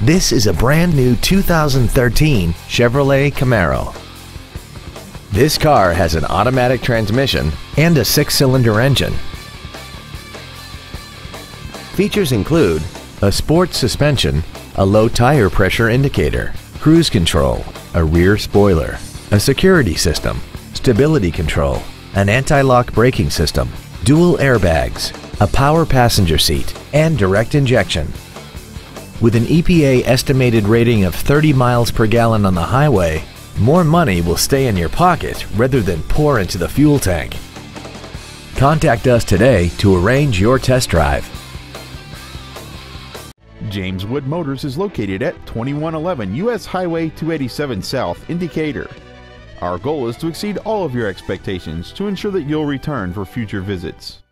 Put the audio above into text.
This is a brand new 2013 Chevrolet Camaro. This car has an automatic transmission and a six-cylinder engine. Features include a sports suspension, a low tire pressure indicator, cruise control, a rear spoiler, a security system, stability control, an anti-lock braking system, dual airbags, a power passenger seat, and direct injection. With an EPA estimated rating of 30 miles per gallon on the highway, more money will stay in your pocket rather than pour into the fuel tank. Contact us today to arrange your test drive. James Wood Motors is located at 2111 US Highway 287 South in Decatur. Our goal is to exceed all of your expectations to ensure that you'll return for future visits.